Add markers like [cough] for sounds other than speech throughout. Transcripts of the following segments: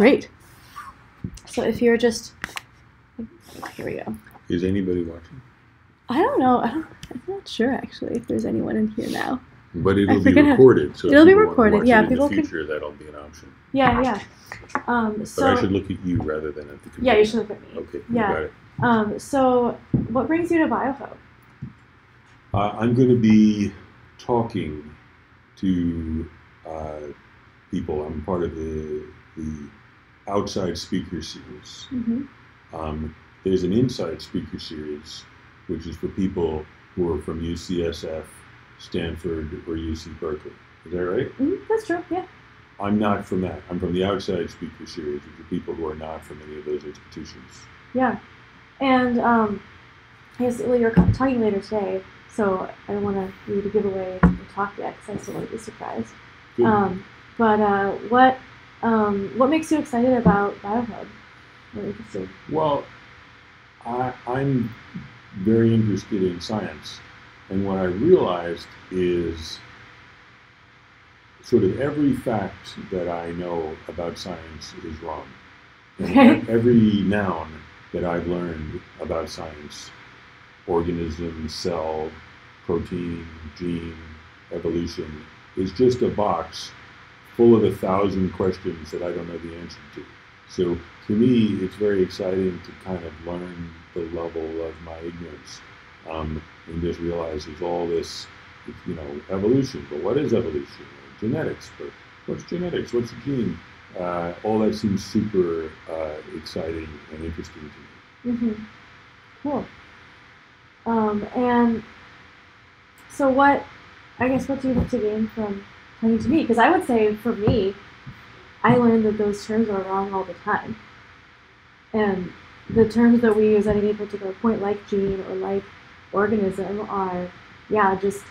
Great. So if you're just here we go. Is anybody watching? I don't know. I don't, I'm not sure actually if there's anyone in here now. But it'll be how- recorded. So It'll be recorded, yeah, people In can- the future, that'll be an option. Yeah, yeah. Um, But so I should look at you rather than at the computer. yeah, you should look at me. Okay. you Yeah. got it. Um, so what brings you to BioHub? Uh, I'm going to be talking to uh, people. I'm part of the the outside speaker series. Mm-hmm. Um, there's an inside speaker series, which is for people who are from UCSF, Stanford, or UC Berkeley. Is that right? hmm That's true. Yeah. I'm not from that. I'm from the outside speaker series, which are people who are not from any of those institutions. Yeah. And um, I guess well, you're talking later today, so I don't want to give away the talk yet because I still want to be surprised. Um, but uh, what um, what makes you excited about BioHub? Well, I, I'm very interested in science, and what I realized is sort of every fact that I know about science is wrong. And every noun that I've learned about science, organism, cell, protein, gene, evolution, is just a box full of a thousand questions that I don't know the answer to. So to me, it's very exciting to kind of learn the level of my ignorance um, and just realize there's all this, you know, evolution. But what is evolution? Genetics. But what's genetics? What's a gene? Uh, all that seems super uh, exciting and interesting to me. Mm-hmm. Cool. Um, and so, what? I guess what do you hope to gain from talking to me? Because I would say, for me, I learned that those terms are wrong all the time, and the terms that we use at any particular point, like gene or like organism, are yeah, just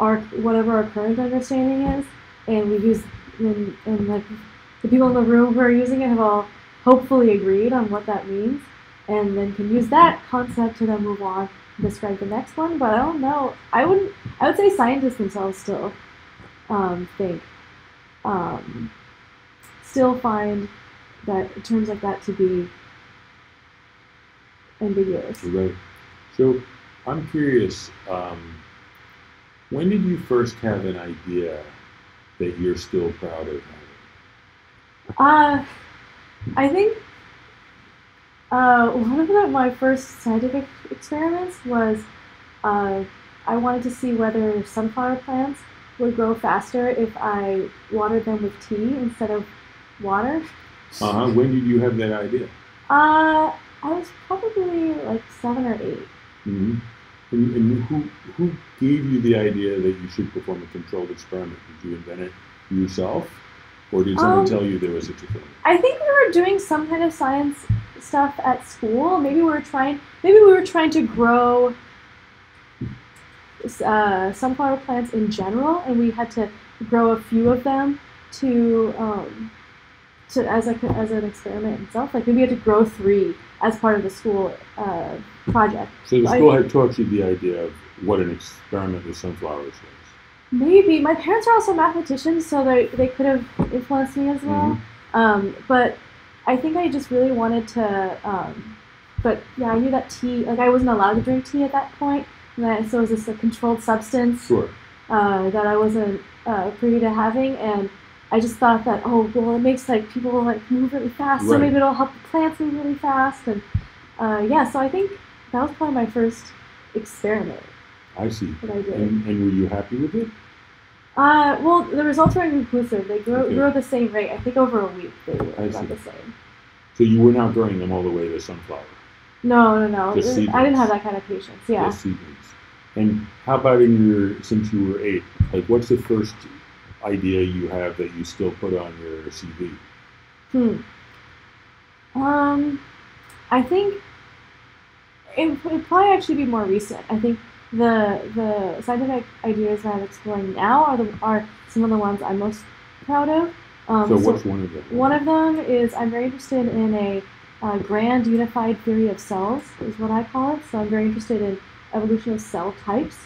our whatever our current understanding is, and we use and, and like the people in the room who are using it have all hopefully agreed on what that means and then can use that concept to then move on describe the next one. But I don't know. I wouldn't. I would say scientists themselves still um, think um, still find that terms like that to be ambiguous. Right. So I'm curious. Um, when did you first have an idea that you're still proud of having? Uh, I think uh, one of the, my first scientific experiments was uh, I wanted to see whether sunflower plants would grow faster if I watered them with tea instead of water. Uh huh. When did you have that idea? Uh, I was probably like seven or 8 Mm-hmm. And, and who who gave you the idea that you should perform a controlled experiment? Did you invent it yourself, or did someone Um, tell you there was such a thing? I think we were doing some kind of science stuff at school. Maybe we were trying. Maybe we were trying to grow uh, sunflower plants in general, and we had to grow a few of them to um, to as a as an experiment itself. Like maybe we had to grow three as part of the school uh, project. So the school had taught you the idea of what an experiment with sunflowers was. Maybe my parents are also mathematicians, so they they could have influenced me as well. Um, but I think I just really wanted to. Um, but yeah, I knew that tea. Like I wasn't allowed to drink tea at that point, that, so it was this a controlled substance Sure. uh, that I wasn't uh, privy to having, and I just thought that oh well, it makes like people like move really fast, so maybe it'll help the plants move really fast, and uh, yeah. So I think that was probably my first experiment I see. that I did. And, and were you happy with it? Uh, well, the results were inconclusive. They grew, Okay. grew at the same rate. I think over a week they were I about see. the same. So you were not growing them all the way to sunflower, No, no, no. Just I didn't have that kind of patience. Yeah. And how about in your since you were eight? Like, what's the first idea you have that you still put on your CV? Hmm. Um, I think it would probably actually be more recent. I think the the scientific ideas that I'm exploring now are the are some of the ones I'm most proud of. Um, so what's one of them? One of them is I'm very interested in a uh, grand unified theory of cells, is what I call it. So I'm very interested in evolution of cell types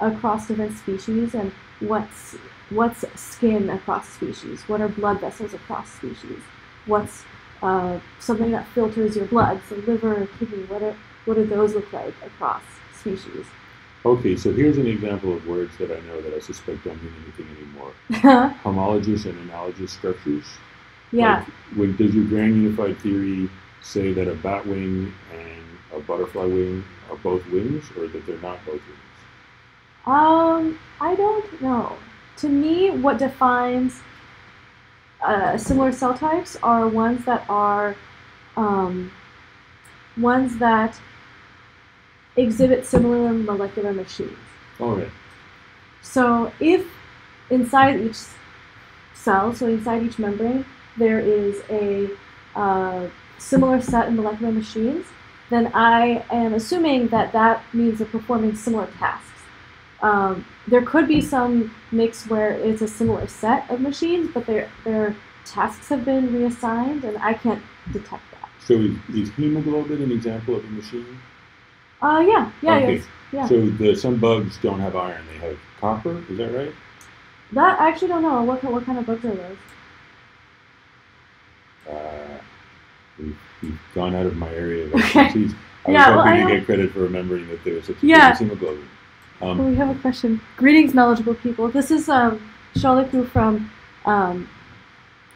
across different species and what's what's skin across species, what are blood vessels across species. what's uh, something that filters your blood, so liver, kidney, what, are, what do those look like across species? Okay, so here's an example of words that I know that I suspect don't mean anything anymore. [laughs] Homologous and analogous structures. yeah. Like, when, does your grand unified theory say that a bat wing and a butterfly wing are both wings, or that they're not both wings? Um, I don't know. To me, what defines uh, similar cell types are ones that are um, ones that exhibit similar molecular machines. All right. So if inside each cell, so inside each membrane, there is a uh, similar set of molecular machines, then I am assuming that that means they're performing similar tasks. Um, there could be some mix where it's a similar set of machines, but their their tasks have been reassigned, and I can't detect that. So is, is hemoglobin an example of a machine? Uh, yeah, yeah, Okay. yes, yeah. So the, some bugs don't have iron; they have copper. Is that right? That I actually don't know. What what kind of bugs are those? Uh, we've, we've gone out of my area [laughs] of expertise. I was Yeah, well, hoping I to get credit for remembering that there was such a Yeah. thing as hemoglobin. Um, we have a question. Greetings, knowledgeable people. This is um, Shaliku from, um,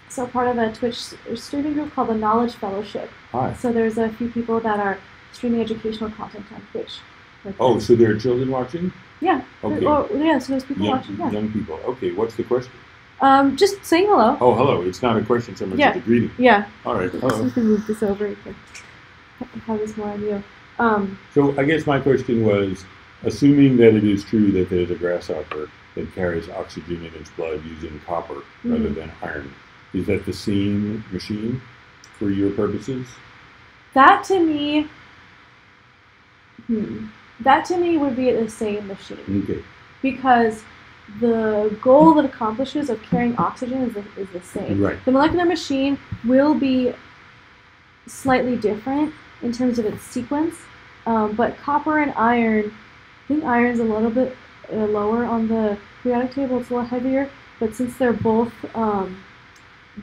so part of a Twitch streaming group called the Knowledge Fellowship. hi. So there's a few people that are streaming educational content on Twitch. like Oh, this. so there are children watching? yeah. Okay. Oh, yeah. So there's people young, watching. Yeah. young people. Okay, what's the question? Um, just saying hello. Oh, hello. It's not a question. Someone Yeah. said a greeting. Yeah. All right. So Hello. can move this over. You can have this more on you. Um, So I guess my question was, assuming that it is true that there's a grasshopper that carries oxygen in its blood using copper rather Mhm. than iron, is that the same machine for your purposes? that to me, hmm, that to me would be the same machine. Okay. because the goal that accomplishes of carrying oxygen is the, is the same. Right. The molecular machine will be slightly different in terms of its sequence, um, but copper and iron, I think iron's a little bit uh, lower on the periodic table. It's a little heavier, but since they're both um,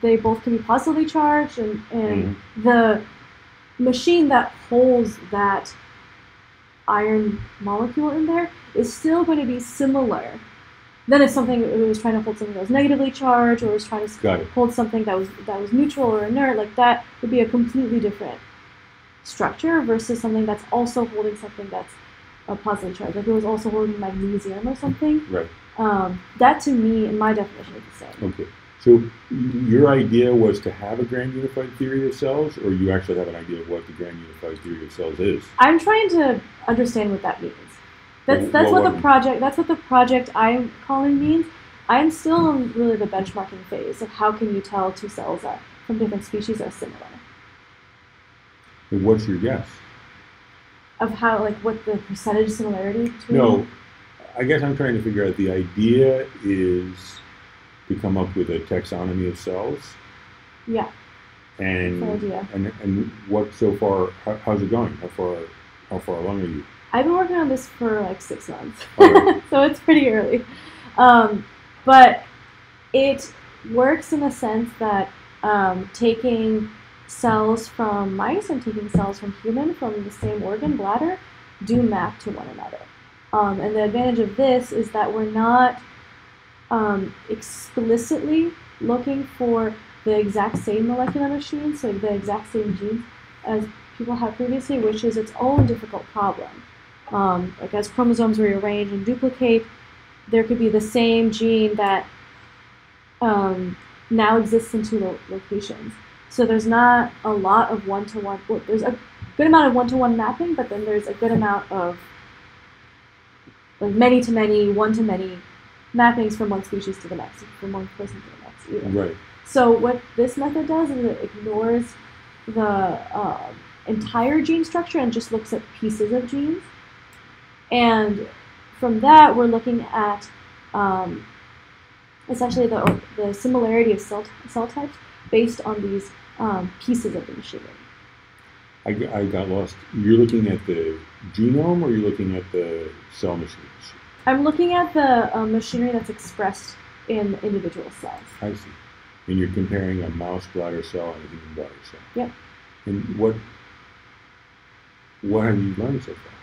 they both can be positively charged, and, and the machine that holds that iron molecule in there is still going to be similar. Then if something was trying to hold something that was negatively charged or was trying to hold something that was that was neutral or inert, like that would be a completely different structure versus something that's also holding something that's a positive charge. Like it was also holding magnesium or something. Right. Um, that to me, in my definition, is the same. Okay. So your idea was to have a grand unified theory of cells, or you actually have an idea of what the grand unified theory of cells is? I'm trying to understand what that means. That's that's well, what the project that's what the project I'm calling means. I'm still in really the benchmarking phase of how can you tell two cells that from different species are similar. And what's your guess? Of how like what the percentage similarity between No, I guess I'm trying to figure out the idea is to come up with a taxonomy of cells, Yeah, and and and what so far? How, how's it going? How far how far along are you? I've been working on this for like six months, Alright. [laughs] so it's pretty early. Um, but it works in the sense that um, taking cells from mice and taking cells from human from the same organ, bladder, do map to one another. Um, and the advantage of this is that we're not um, explicitly looking for the exact same molecular machine, so the exact same genes as people have previously, which is its own difficult problem. Um, like as chromosomes rearrange and duplicate, there could be the same gene that um, now exists in two lo- locations. So there's not a lot of one-to-one. Well, there's a good amount of one-to-one mapping, but then there's a good amount of like many-to-many, one-to-many mappings from one species to the next, from one person to the next. Even. Right. So what this method does is it ignores the uh, entire gene structure and just looks at pieces of genes. And from that, we're looking at um, essentially the, the similarity of cell, cell types based on these um, pieces of the machinery. I got lost. You're looking at the genome, or you're looking at the cell machines? I'm looking at the uh, machinery that's expressed in individual cells. I see. and you're comparing a mouse bladder cell and a human bladder cell. Yep. And what what have you learned so far?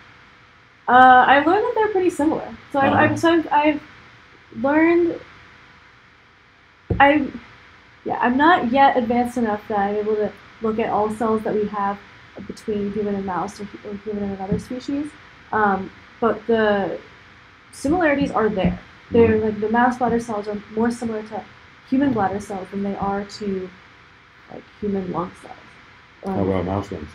Uh, I've learned that they're pretty similar. So I've, Uh-huh. I've, so I've, I've learned. I, yeah, I'm not yet advanced enough that I'm able to look at all cells that we have between human and mouse or, or human and another species. Um, but the similarities are there. They're like the mouse bladder cells are more similar to human bladder cells than they are to like human lung cells. How Um, about mouse lungs?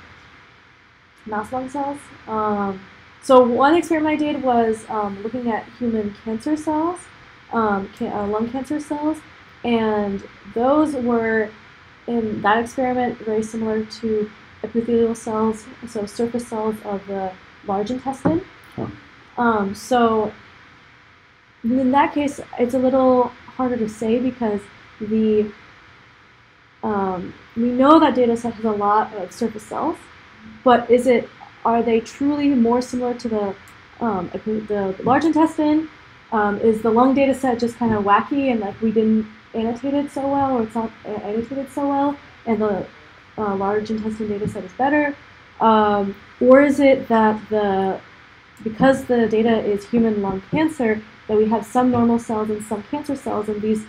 mouse lung cells. Um, so one experiment I did was um, looking at human cancer cells, um, ca- uh, lung cancer cells, and those were in that experiment very similar to epithelial cells, so surface cells of the large intestine. Huh. Um, so in that case, it's a little harder to say because the um, we know that data set has a lot of surface cells, but is it are they truly more similar to the um, the large intestine? Um, is the lung data set just kind of wacky and like we didn't annotate it so well, or it's not annotated so well, and the uh, large intestine data set is better? Um, or is it that the because the data is human lung cancer, that we have some normal cells and some cancer cells, and these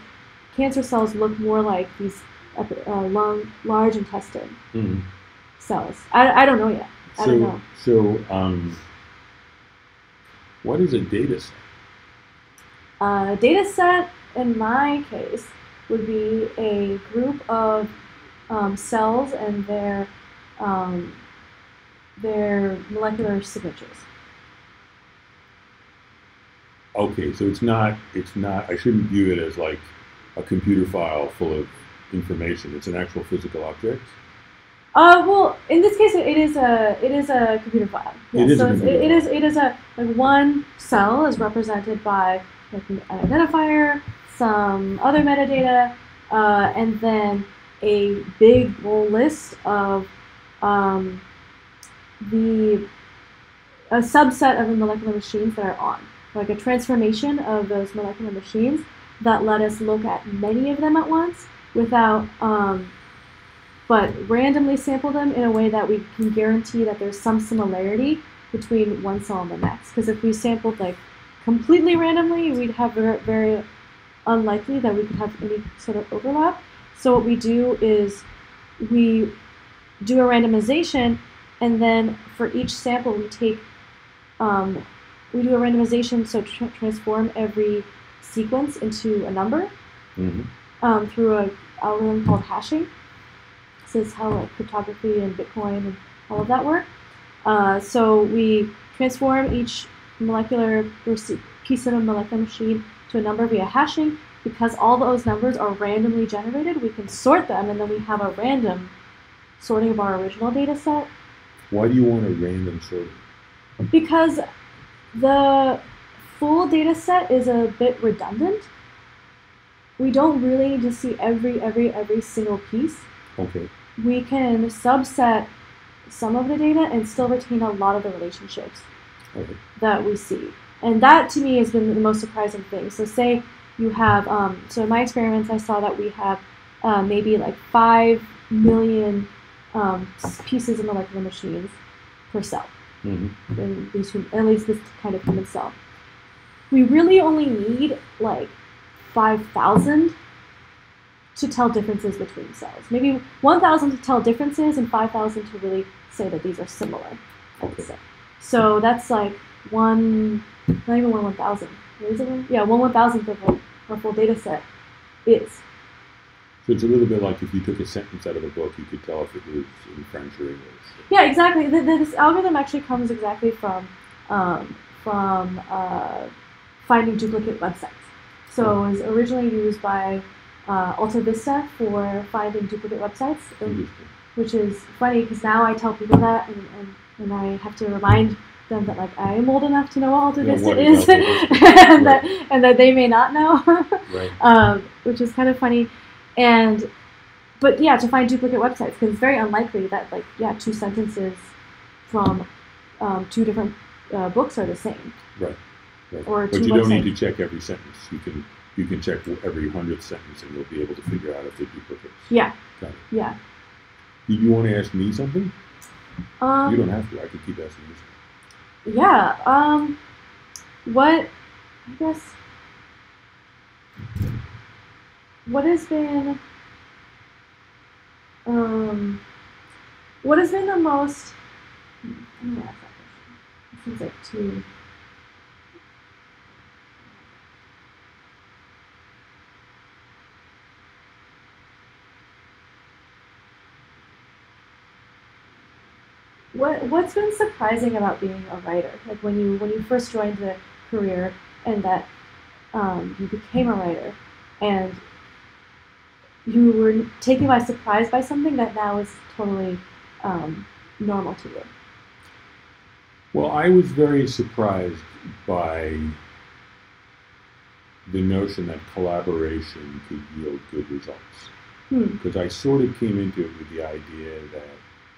cancer cells look more like these uh, lung large intestine Mhm. cells. I, I don't know yet. I So, don't know. so um, what is a data set? Uh, data set, in my case, would be a group of um, cells and their um, their molecular signatures. Okay, so it's not it's not I shouldn't view it as like a computer file full of information. It's an actual physical object. Uh, well, in this case, it is a it is a computer file. It Yes, is a so it's, computer it is file. it is a like one cell is represented by like an identifier, some other metadata, uh, and then a big list of um, the a subset of the molecular machines that are on, like a transformation of those molecular machines that let us look at many of them at once without um, but randomly sample them in a way that we can guarantee that there's some similarity between one cell and the next. Because if we sampled like completely randomly, we'd have very, very unlikely that we could have any sort of overlap. So what we do is we do a randomization, and then for each sample we take um, we do a randomization so tra- transform every sequence into a number hmm um, through a algorithm called hashing. This is how like cryptography and Bitcoin and all of that work. Uh, so we transform each molecular piece of a molecular machine to a number via hashing. Because all those numbers are randomly generated, we can sort them, and then we have a random sorting of our original data set. Why do you want a random sort? Because the full data set is a bit redundant. We don't really need to see every every every single piece. Okay, We can subset some of the data and still retain a lot of the relationships okay. that we see. And that to me has been the most surprising thing. So say you have um, so in my experiments I saw that we have uh, maybe like five million um, pieces of molecular machines per cell hmm these at least this kind of human cell. We really only need like five thousand to tell differences between cells. Maybe one thousand to tell differences, and five thousand to really say that these are similar. Okay. So that's like one, not even one one thousand. What is it? one- Yeah, one one thousandth of what our full data set is. So it's a little bit like if you took a sentence out of a book, you could tell if it was in French or English. Yeah, exactly. Th th this algorithm actually comes exactly from um, from uh, finding duplicate websites. So it was originally used by uh, Alta Vista for finding duplicate websites, um, which is funny because now I tell people that and, and, and I have to remind them that like I am old enough to know what Alta Yeah, Vista what is, is Alta Vista? and that and that they may not know. [laughs] Right. um, which is kind of funny. And but yeah, to find duplicate websites because it's very unlikely that like yeah, two sentences from um, two different uh, books are the same. Right. Right. Or but you don't need to check every sentence. You can you can check every hundredth sentence and you'll be able to figure out if they're duplicates. Yeah. Got it. Yeah. Do you want to ask me something? Um, you don't have to. I can keep asking you. something. Yeah. Um, what? I guess. What has been? Um, what has been the most? I'm gonna ask that question. It seems like too. What What's been surprising about being a writer? Like when you when you first joined the career and that um, you became a writer and you were taken by surprise by something that now is totally um, normal to you. Well, I was very surprised by the notion that collaboration could yield good results. Hmm. Because I sort of came into it with the idea that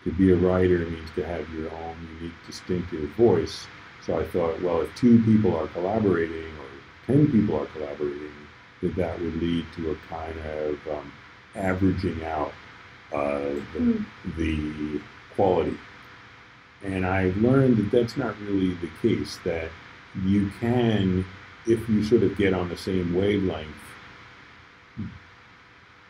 to be a writer means to have your own unique, distinctive voice. So I thought, well, if two people are collaborating or ten people are collaborating, that that would lead to a kind of um, averaging out the, Hmm. the quality. And I've learned that that's not really the case, that you can, if you sort of get on the same wavelength,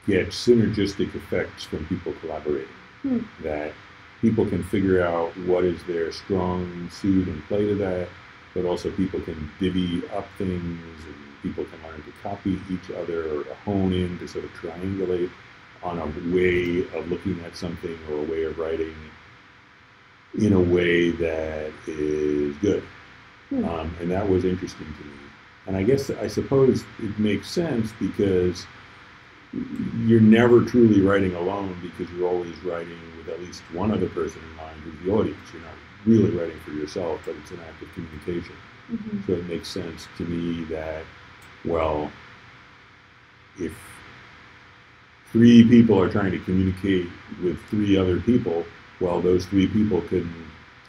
get synergistic effects from people collaborating. Hmm. That people can figure out what is their strong suit and play to that, but also people can divvy up things and people can learn to copy each other or hone in to sort of triangulate on a way of looking at something or a way of writing in a way that is good. Hmm. Um, and that was interesting to me. And I guess I suppose it makes sense because you're never truly writing alone because you're always writing with at least one other person in mind who's the audience. You're not really writing for yourself, but it's an act of communication. Mhm. So it makes sense to me that, well, if three people are trying to communicate with three other people, well, those three people can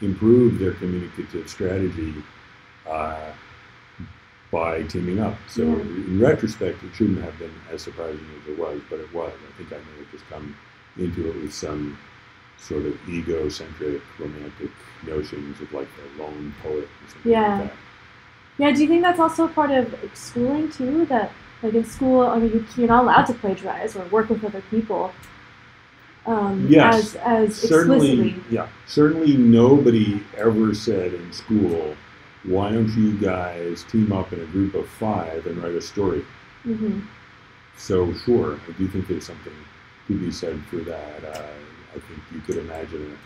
improve their communicative strategy uh, by teaming up. So Yeah. in retrospect, it shouldn't have been as surprising as it was, but it was. I think I may have just come into it with some sort of egocentric, romantic notions of like a lone poet or something Yeah. like that. Yeah. Do you think that's also part of schooling too? That like in school, I mean, you- you're not allowed to plagiarize or work with other people. Um, Yes. As as certainly, explicitly. yeah, certainly nobody ever said in school, why don't you guys team up in a group of five and write a story? hmm So sure, I do think there's something to be said for that. Uh, I think you could imagine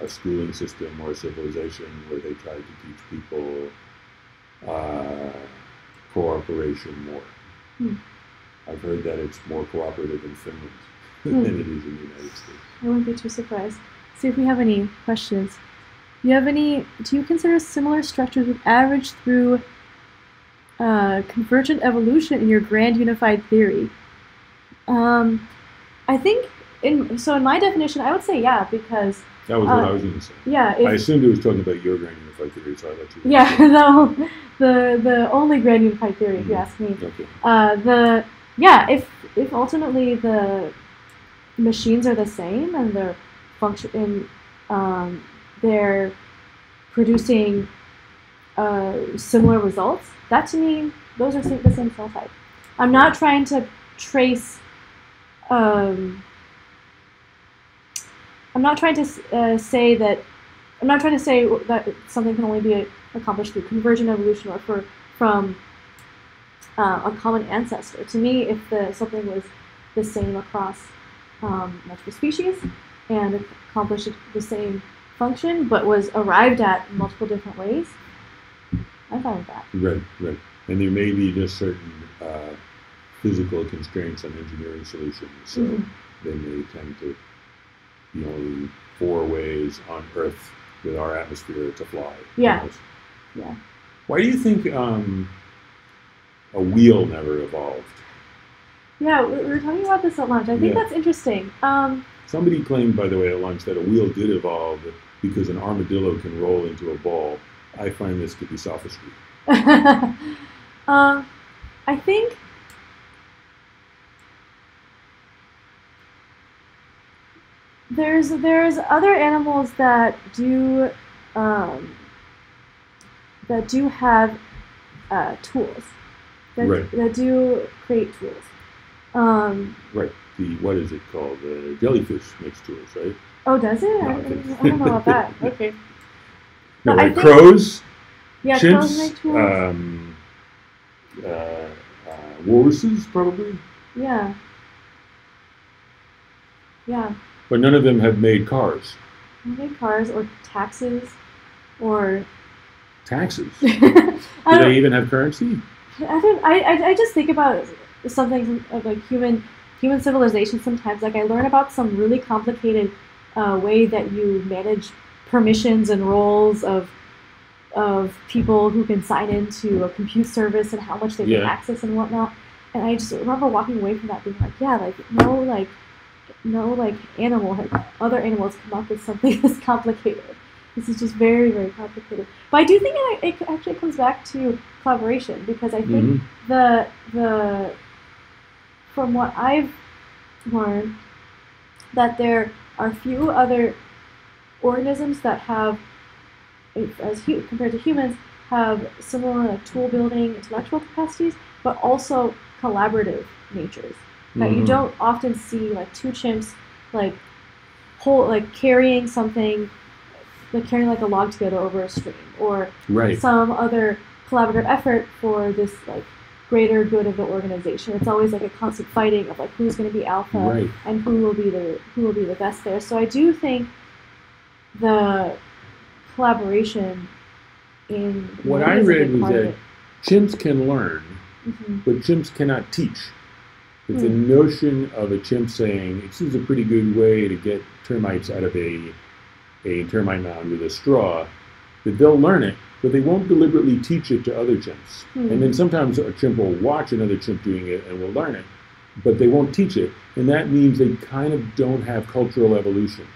a, a schooling system or a civilization where they tried to teach people uh, cooperation more. Hmm. I've heard that it's more cooperative in Finland [laughs] Hmm. than it is in the United States. I wouldn't be too surprised. See if we have any questions. Do you have any? Do you consider similar structures with average through uh, convergent evolution in your grand unified theory? Um, I think in so in my definition, I would say yeah because That was what Uh, I was going to say. yeah I assumed it was talking about your grand unified theory, so I let you. yeah [laughs] no the the only grand unified theory if you Mhm. ask me Okay. uh, the yeah if if ultimately the machines are the same and they're function in um, they're producing uh, similar results that to me those are the same cell type i'm not trying to trace um, i'm not trying to uh, say that i'm not trying to say that something can only be accomplished through convergent evolution or for from uh, a common ancestor. To me, if the something was the same across um, multiple species and accomplished the same function, but was arrived at multiple different ways, I'm fine with that. Right, right. And there may be just certain uh, physical constraints on engineering solutions, so Mhm. they may tend to be only four ways on Earth with our atmosphere to fly. Yeah. knows? Yeah. Why do you think um, a wheel never evolved? Yeah, we we were talking about this at lunch. I think Yeah. that's interesting. Um, Somebody claimed, by the way, at lunch that a wheel did evolve because an armadillo can roll into a ball. I find this to be sophistry. [laughs] Um, I think there's there's other animals that do um, that do have uh, tools that, right. that do create tools. Um, right. The what is it called? The jellyfish makes tools, right? Oh, does it? I, No, I I don't know about that. [laughs] Okay. No, Crows, Yeah, crows chimps, make tools. um, uh, uh, walruses, probably, yeah. Yeah. but none of them have made cars. Make cars or taxes or Taxes. [laughs] Do they even have currency? I don't. I, I, I just think about something of like human human civilization. Sometimes, like I learn about some really complicated uh, way that you manage permissions and roles of of people who can sign into a compute service and how much they can access and whatnot. And I just remember walking away from that being like, yeah, like no, like no, like animal had other animals come up with something [laughs] this complicated. This is just very, very complicated. But I do think it, it actually comes back to collaboration because I think Mhm. the the from what I've learned that there are few other organisms that have as compared to humans have similar like, tool building intellectual capacities but also collaborative natures that you Mhm. don't often see like two chimps like whole like carrying something like carrying like a log together over a stream or Right. some other collaborative effort for this like greater good of the organization. It's always like a constant fighting of like who's going to be alpha Right. and who will be the who will be the best there. So I do think the collaboration in What I read was that chimps can learn, Mhm. but chimps cannot teach. But the Hmm. notion of a chimp saying this is a pretty good way to get termites out of a a termite mound with a straw, that they'll learn it, but they won't deliberately teach it to other chimps. Hmm. And then sometimes a chimp will watch another chimp doing it and will learn it, but they won't teach it. And that means they kind of don't have cultural evolution.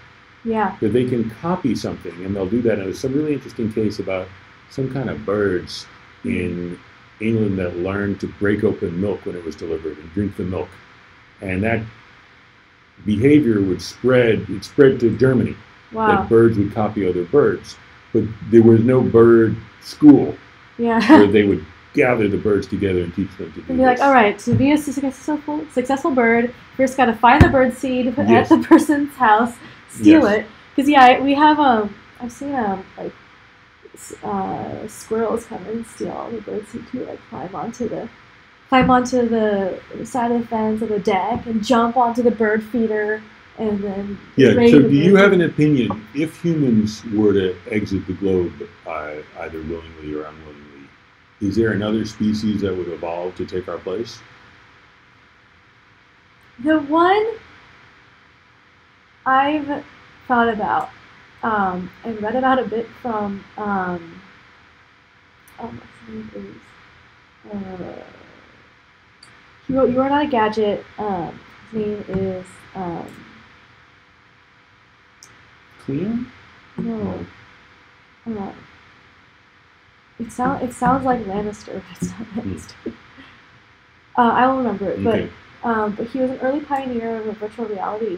Yeah. That they can copy something, and they'll do that. And there's some really interesting case about some kind of birds in England that learned to break open milk when it was delivered and drink the milk. And that behavior would spread, it spread to Germany Wow. that birds would copy other birds. But there was no bird school Yeah. where [laughs] they would gather the birds together and teach them to do And be like, this. all right, to be a successful successful bird, first got to find the bird seed [laughs] Yes. at the person's house, steal Yes. it. Because yeah, we have um, I've seen um like uh, squirrels come and steal all the bird seed too, like climb onto the climb onto the side of the fence of the deck and jump onto the bird feeder and then Yeah, so do you have an opinion if humans were to exit the globe uh, either willingly or unwillingly? Is there another species that would evolve to take our place? The one I've thought about um, and read about a bit from um, oh, what's his name is uh, he wrote "You Are Not a Gadget." Um, his name is um, Cleon? no. It sounds it sounds like Lannister, but it's not Lannister. [laughs] Uh, I will remember it, but Okay. um, but he was an early pioneer of virtual reality,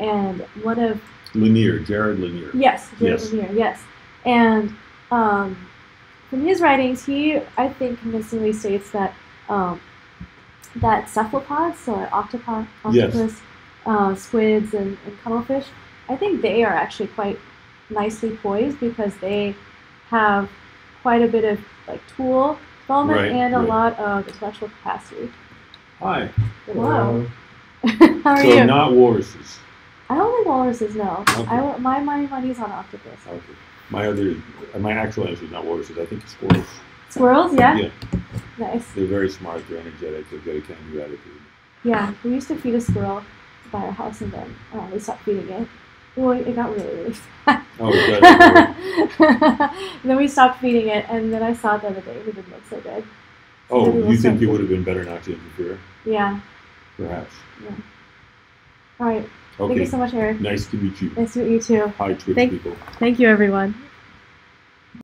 and one of Lanier, Jaron Lanier. yes, Jaron Yes. Lanier, yes, and um, from his writings, he I think convincingly states that um, that cephalopods, so like octopus, Yes. uh, squids, and, and cuttlefish, I think they are actually quite nicely poised because they have quite a bit of like tool development Right, and a right. lot of intellectual capacity. Hi. Hello. [laughs] How are so you? not walruses. I don't think walruses. No, Okay. I my my money's on octopus. Okay. My other, uh, my actual answer is not walruses. I think it's squirrels. Squirrels, yeah. Yeah. Nice. They're very smart. They're energetic. They've got a can-do attitude. Yeah, we used to feed a squirrel by our house, and then uh, we stopped feeding it. Well, it got really, really fat. Oh, it does. [laughs] then we stopped feeding it, and then I saw it the other day. It didn't look so good. oh, you think it would have been better not to interfere? Yeah. Perhaps. Yeah. All right. Okay. Thank you so much, Eric. Nice to meet you. Nice to meet you too. Hi, Twitch Thank- people. Thank you, everyone.